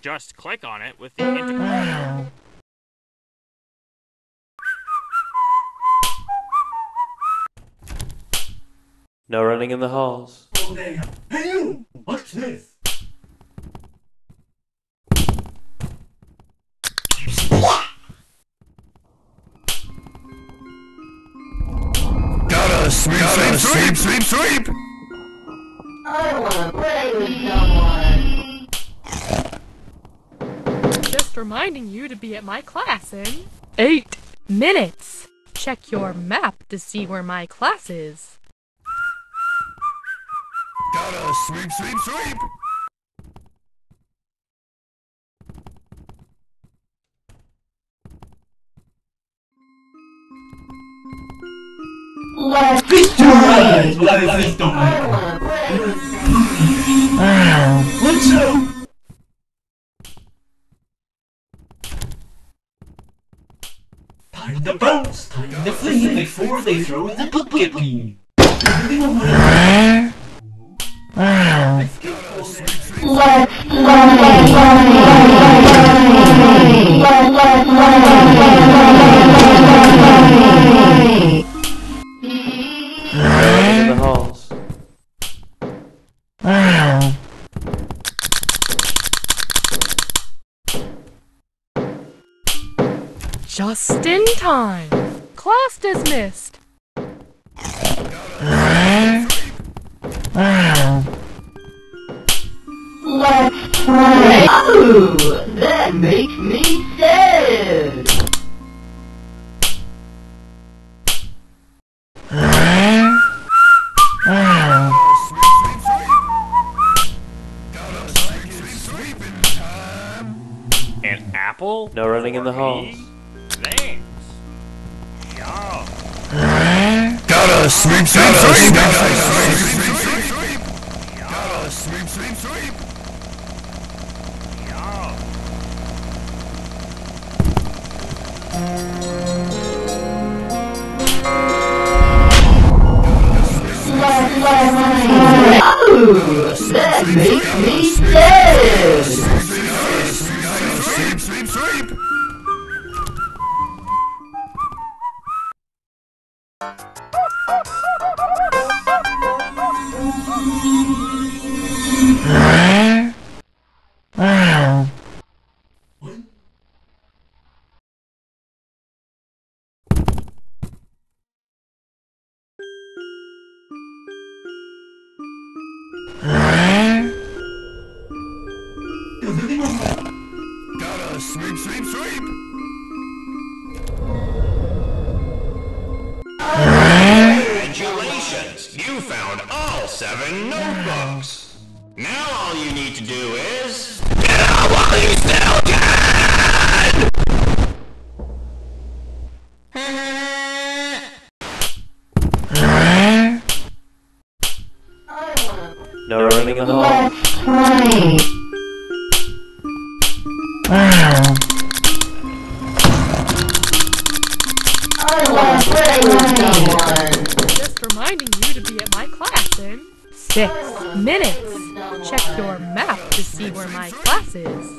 Just click on it with the integrator. No running in the halls. Oh, Hey, you! What's this? Gotta sweep, sweep, sweep, sweep, sweep! I wanna play with someone. Just reminding you to be at my class in eight minutes. Check your map to see where my class is. Gotta sweep, sweep, sweep! Let's Alright, well, let's do I it. wanna play with Let's go! Time to bounce, time to flee before they throw the book at me. Let's No Just in time. Class dismissed. Let's play. Oh, that makes me sad. An apple? No running in the halls. Thanks. Gotta sweep, sweep, sweep! Sweep, sweep, sweep, sweep! Sweep, sweep, sweep! Oh, that makes me sad. Gotta sweep, sweep, sweep! Congratulations! You found all seven notebooks! Now all you need to do is... Get out while you still No running in the halls. Let's play. I wanna play with someone. Just reminding you to be at my class in six minutes. Check your map to see where my class is.